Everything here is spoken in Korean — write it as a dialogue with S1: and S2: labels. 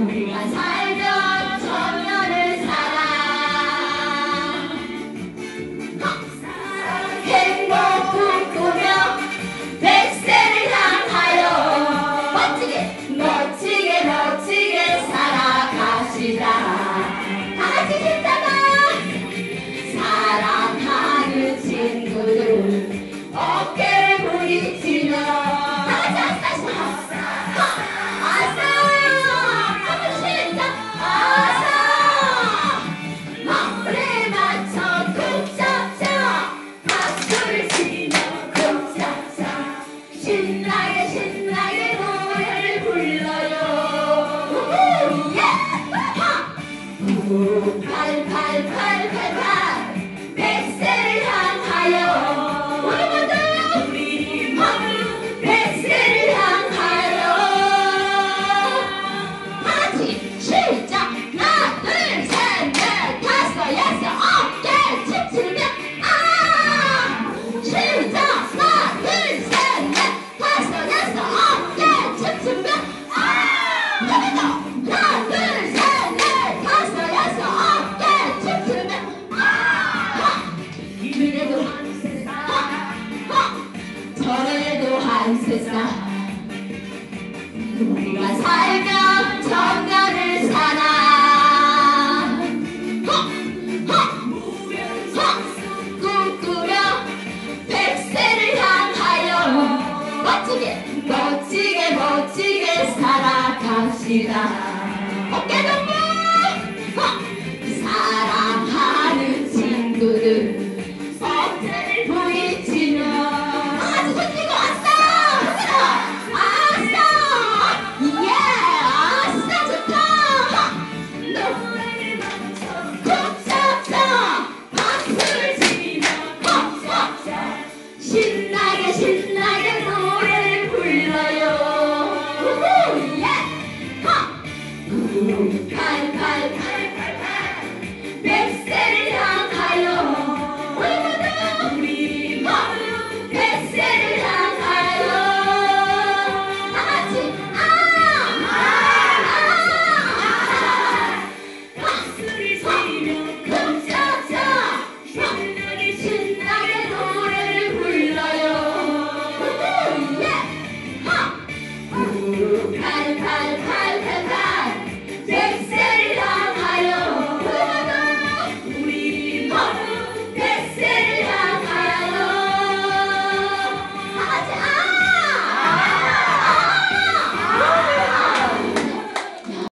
S1: 우리가 살던 청년을 살아. 행복 꿈꾸며 백세를 향하여 멋지게 멋지게 신나게 신나게 노래를 불러요 우리가 살면 청년을 사나 꿈꾸며 백세를 향하여. 멋지게 멋지게 멋지게 felicidad.